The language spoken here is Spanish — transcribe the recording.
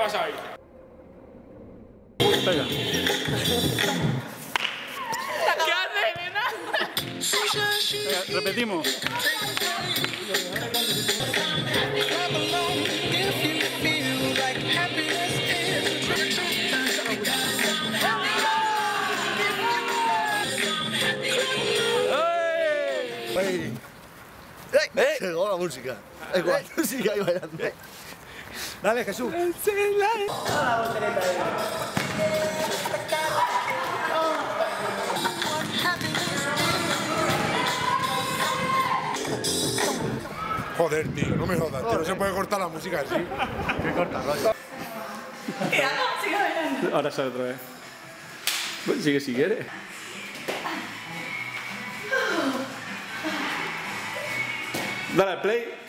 vas a ver. Repetimos. ¡Ey! ¡Ey! ¡Ey! La música. Igual, sigue bailando. Dale, Jesús. Joder, tío, no me jodas, tío, no se puede cortar la música así. ¿Qué corta, Ahora sale otra vez. Pues sigue si quieres. Dale play.